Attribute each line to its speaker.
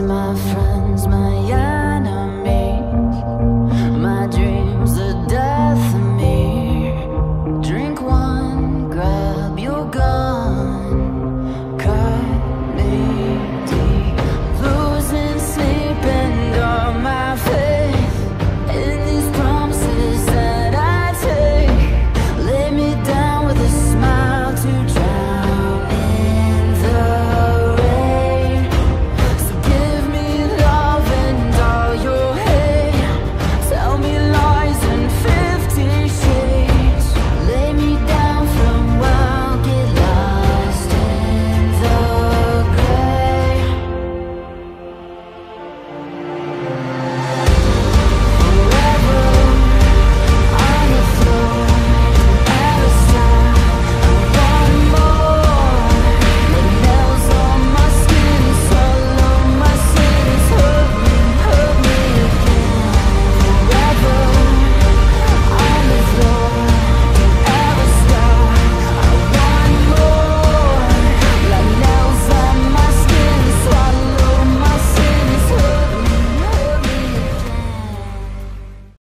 Speaker 1: my friends, my.